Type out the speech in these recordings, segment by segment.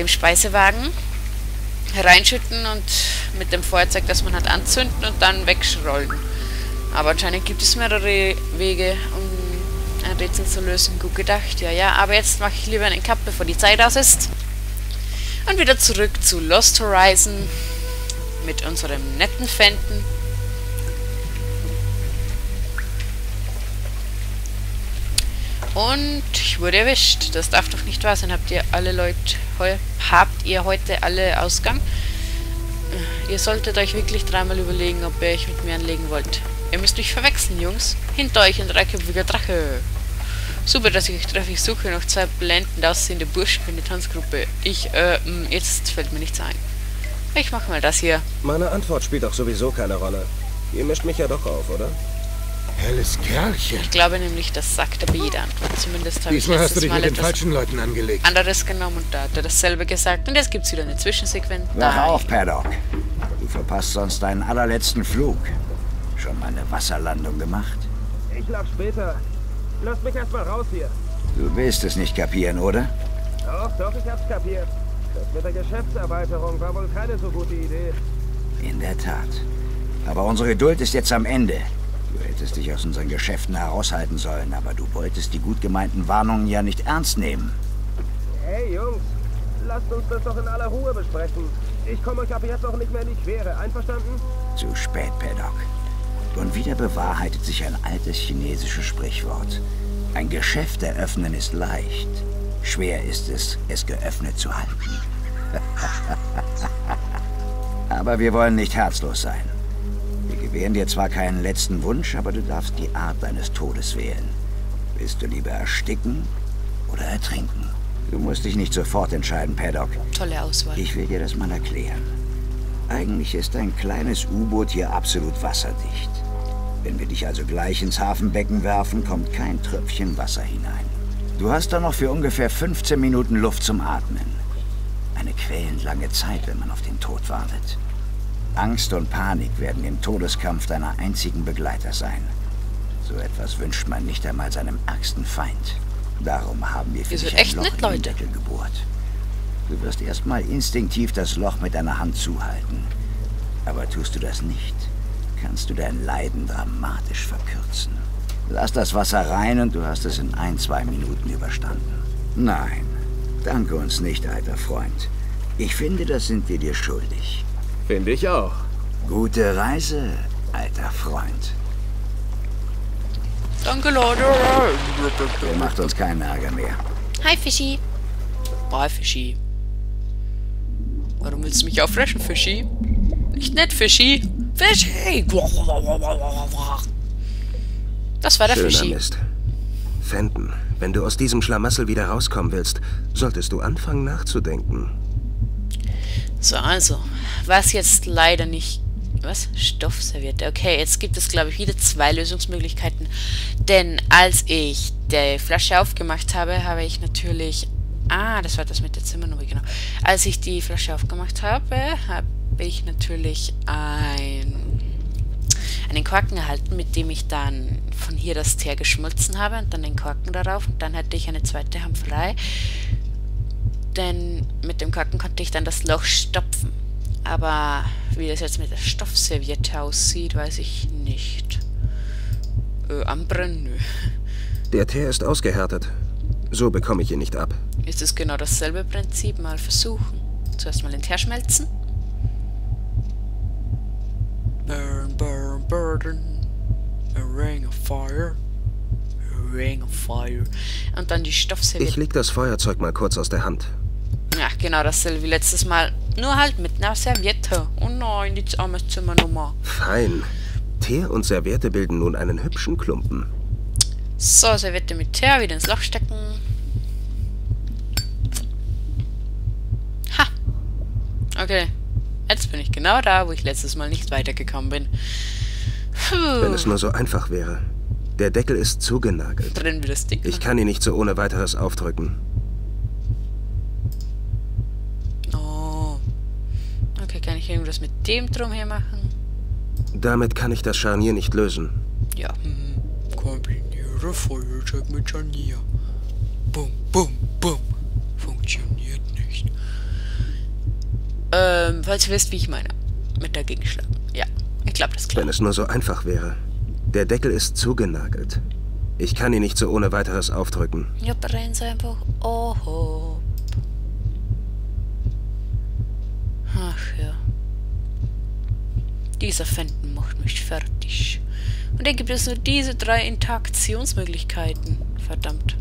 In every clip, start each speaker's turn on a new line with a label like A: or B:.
A: dem Speisewagen reinschütten und mit dem Feuerzeug, das man hat, anzünden und dann wegschrollen. Aber anscheinend gibt es mehrere Wege, um ein Rätsel zu lösen. Gut gedacht, ja, ja. Aber jetzt mache ich lieber einen Cut, bevor die Zeit aus ist. Und wieder zurück zu Lost Horizon mit unserem netten Fenton. Und ich wurde erwischt. Das darf doch nicht wahr sein. Habt ihr alle Leute habt ihr heute alle Ausgang? Ihr solltet euch wirklich dreimal überlegen, ob ihr euch mit mir anlegen wollt. Ihr müsst mich verwechseln, Jungs. Hinter euch ein dreiköpfiger Drache. Super, dass ich euch treffe. Ich suche noch zwei blendend aussehende Burschen für die Tanzgruppe. Ich, äh, jetzt fällt mir nichts ein. Ich mach mal das hier.
B: Meine Antwort spielt doch sowieso keine Rolle. Ihr mischt mich ja doch auf, oder?
C: Helles Kerlchen.
A: Ich glaube nämlich, das sagt aber jede Antwort. Zumindest habe ich
C: Diesmal hast du dich
A: Mal
C: mit den falschen Leuten angelegt.
A: anderes genommen und da hat er dasselbe gesagt. Und jetzt gibt's wieder eine Zwischensequenz.
D: Wach auf, Paddock. Du verpasst sonst deinen allerletzten Flug. Schon mal eine Wasserlandung gemacht?
B: Ich lauf später. Lasst mich erstmal raus hier.
D: Du willst es nicht kapieren, oder?
B: Doch, doch, ich hab's kapiert. Das mit der Geschäftserweiterung war wohl keine so gute Idee.
D: In der Tat. Aber unsere Geduld ist jetzt am Ende. Du hättest dich aus unseren Geschäften heraushalten sollen, aber du wolltest die gut gemeinten Warnungen ja nicht ernst nehmen.
B: Hey, Jungs. Lasst uns das doch in aller Ruhe besprechen. Ich komme euch ab jetzt auch nicht mehr in die Quere. Einverstanden?
D: Zu spät, Paddock. Und wieder bewahrheitet sich ein altes chinesisches Sprichwort. Ein Geschäft eröffnen ist leicht. Schwer ist es, es geöffnet zu halten. aber wir wollen nicht herzlos sein. Wir gewähren dir zwar keinen letzten Wunsch, aber du darfst die Art deines Todes wählen. Willst du lieber ersticken oder ertrinken? Du musst dich nicht sofort entscheiden, Paddock.
A: Tolle Auswahl.
D: Ich will dir das mal erklären. Eigentlich ist ein kleines U-Boot hier absolut wasserdicht. Wenn wir dich also gleich ins Hafenbecken werfen, kommt kein Tröpfchen Wasser hinein. Du hast dann noch für ungefähr 15 Minuten Luft zum Atmen. Eine quälend lange Zeit, wenn man auf den Tod wartet. Angst und Panik werden im Todeskampf deiner einzigen Begleiter sein. So etwas wünscht man nicht einmal seinem ärgsten Feind. Darum haben wir für dich ein
A: echt
D: Loch
A: nett,
D: in den
A: Leute.
D: Deckel gebohrt. Du wirst erstmal instinktiv das Loch mit deiner Hand zuhalten. Aber tust du das nicht, kannst du dein Leiden dramatisch verkürzen. Lass das Wasser rein und du hast es in ein, zwei Minuten überstanden. Nein, danke uns nicht, alter Freund. Ich finde, das sind wir dir schuldig.
B: Finde ich auch.
D: Gute Reise, alter Freund.
A: Danke, Leute.
D: Der macht uns keinen Ärger mehr.
A: Hi, Fischi. Bye, Fischi. Warum willst du mich auffressen, Fischi? Nicht nett, Fischi. Fischi! Das war der
B: Schöner
A: Fischi.
B: Mist. Fenton, wenn du aus diesem Schlamassel wieder rauskommen willst, solltest du anfangen nachzudenken.
A: So, also, was jetzt leider nicht... Was? Stoffserviette. Okay, jetzt gibt es, glaube ich, wieder zwei Lösungsmöglichkeiten. Denn als ich die Flasche aufgemacht habe, habe ich natürlich... Ah, das war das mit der Zimmernummer, genau. Als ich die Flasche aufgemacht habe, habe ich natürlich ein, einen Korken erhalten, mit dem ich dann von hier das Teer geschmolzen habe und dann den Korken darauf und dann hatte ich eine zweite Hand frei. Denn mit dem Korken konnte ich dann das Loch stopfen. Aber wie das jetzt mit der Stoffserviette aussieht, weiß ich nicht. Äh, anbrennen? Nö.
B: Der Teer ist ausgehärtet. So bekomme ich ihn nicht ab.
A: Ist es genau dasselbe Prinzip? Mal versuchen. Zuerst mal den Teer schmelzen. Burn, burn, burn. A ring of fire. A ring of fire. Und dann die
B: Ich
A: Stoffserviette.
B: leg das Feuerzeug mal kurz aus der Hand.
A: Genau dasselbe wie letztes Mal. Nur halt mit einer Serviette. Oh nein, die arme Zimmernummer.
B: Fein. Teer und Serviette bilden nun einen hübschen Klumpen.
A: So, Serviette mit Teer wieder ins Loch stecken. Ha! Okay. Jetzt bin ich genau da, wo ich letztes Mal nicht weitergekommen bin.
B: Wenn
A: Puh.
B: es nur so einfach wäre. Der Deckel ist zugenagelt.
A: Drin wie das Ding.
B: Ich kann ihn nicht so ohne weiteres aufdrücken.
A: Irgendwas mit dem drum hier machen?
B: Damit kann ich das Scharnier nicht lösen.
A: Ja. Hm. Kombiniere Feuerzeug mit Scharnier. Bum, bum, bum. Funktioniert nicht. Ähm, falls ihr wisst, wie ich meine. Mit dagegen schlagen. Ja, ich glaube, das klar.
C: Wenn es nur so einfach wäre. Der Deckel ist zugenagelt. Ich kann ihn nicht so ohne weiteres aufdrücken.
A: Ja, brennen sie einfach. Oh. Dieser Fenton macht mich fertig. Und dann gibt es nur diese drei Interaktionsmöglichkeiten. Verdammt.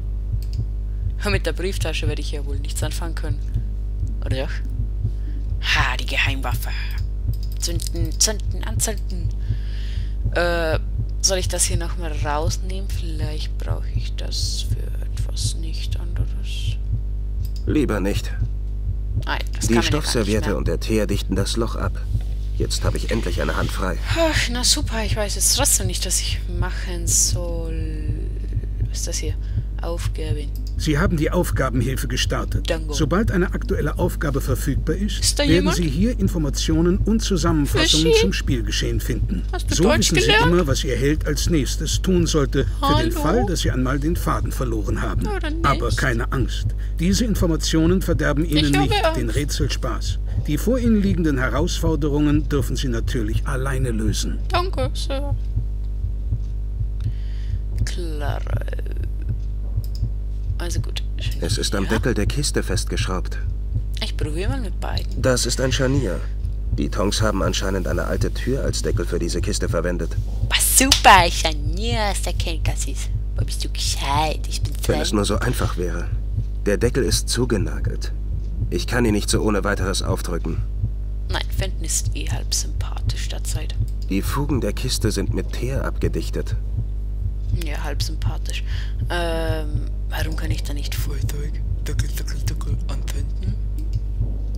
A: Mit der Brieftasche werde ich ja wohl nichts anfangen können. Oder doch? Ha, die Geheimwaffe. Zünden, zünden, anzünden. Äh, soll ich das hier nochmal rausnehmen? Vielleicht brauche ich das für etwas nicht anderes.
C: Lieber nicht.
A: Nein, das
C: Die Stoffserviette und der Teer dichten das Loch ab. Jetzt habe ich endlich eine Hand frei.
A: Ach, na super, ich weiß jetzt trotzdem nicht, was ich machen soll. Was ist das hier? Aufgaben.
E: Sie haben die Aufgabenhilfe gestartet.
A: Dango.
E: Sobald eine aktuelle Aufgabe verfügbar ist, werden
A: jemand?
E: Sie hier Informationen und Zusammenfassungen
A: Fischi?
E: zum Spielgeschehen finden. So
A: Deutsch
E: wissen Sie
A: gelernt?
E: immer, was Ihr Held als nächstes tun sollte, für den
A: Hallo?
E: Fall, dass Sie einmal den Faden verloren haben. Aber keine Angst. Diese Informationen verderben Ihnen nicht
A: Angst.
E: den Rätselspaß. Die vor Ihnen liegenden Herausforderungen dürfen Sie natürlich alleine lösen.
A: Danke, Sir. Klar. Also gut.
C: Es ist am. Deckel der Kiste festgeschraubt.
A: Ich probiere mal mit beiden.
C: Das ist ein Scharnier. Die Tongs haben anscheinend eine alte Tür als Deckel für diese Kiste verwendet.
A: Was super, ich Scharnier aus der Kennkassis. Wo bist du gescheit? Ich bin
C: Wenn es nur so einfach wäre. Der Deckel ist zugenagelt. Ich kann ihn nicht so ohne weiteres aufdrücken.
A: Nein, Fenton ist eh halb sympathisch derzeit.
C: Die Fugen der Kiste sind mit Teer abgedichtet.
A: Ja, halb sympathisch. Ähm, warum kann ich da nicht Feuerzeug, Deckel, Deckel, Deckel anwenden?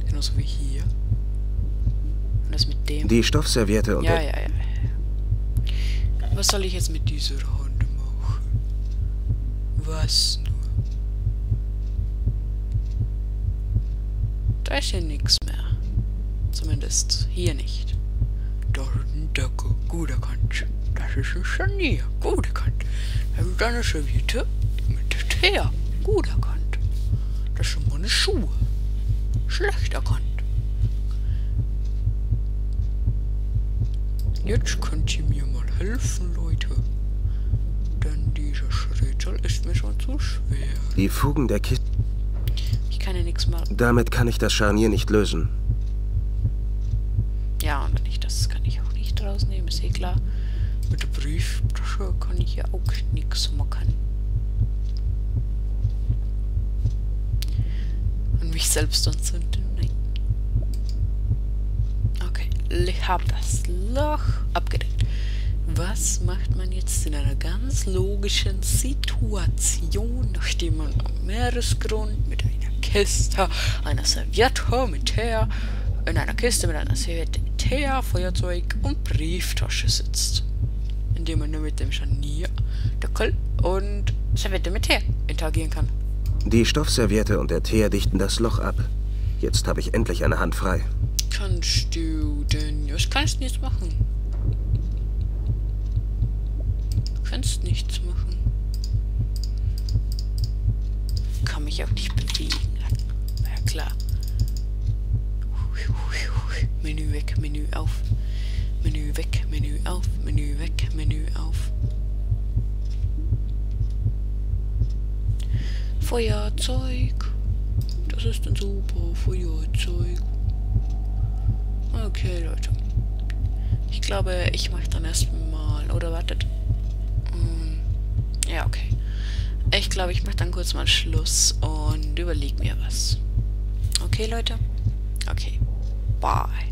A: Genauso wie hier. Und das mit dem.
C: Die Stoffserviette und
A: ja, ja, ja. Was soll ich jetzt mit dieser Hand machen? Was ja nichts mehr. Zumindest hier nicht. Da ist ein Deckel, gut erkannt. Das ist ein Scharnier, gut erkannt. Das ist eine Serviette mit Teer, gut erkannt. Das sind meine Schuhe, schlecht erkannt. Jetzt könnt ihr mir mal helfen, Leute. Denn dieser Rätsel ist mir schon zu schwer.
C: Die Fugen der Kiste.
A: Ich kann ja nichts machen.
C: Damit kann ich das Scharnier nicht lösen.
A: Ja, und wenn ich das kann ich auch nicht rausnehmen, ist eh klar. Mit der Brieftasche kann ich ja auch nichts machen. Und mich selbst anzünden? Nein. Okay, ich habe das Loch abgedeckt. Was macht man jetzt in einer ganz logischen Situation, nachdem man am Meeresgrund mit einer Kiste, einer Serviette mit Teer, in einer Kiste mit einer Serviette mit Teer, Feuerzeug und Brieftasche sitzt? Indem man nur mit dem Scharnier, Deckel und Serviette mit Teer interagieren kann.
C: Die Stoffserviette und der Teer dichten das Loch ab. Jetzt habe ich endlich eine Hand frei.
A: Kannst du denn... Was kannst du jetzt machen? Du kannst nichts machen. Kann mich auch nicht bewegen. Ja klar. Menü weg, Menü auf. Menü weg, Menü auf, Menü weg, Menü auf. Feuerzeug. Das ist ein super Feuerzeug. Okay, Leute. Ich glaube, ich mache dann erstmal. Oder wartet. Okay. Ich glaube, ich mache dann kurz mal Schluss und überleg mir was. Okay, Leute? Okay. Bye.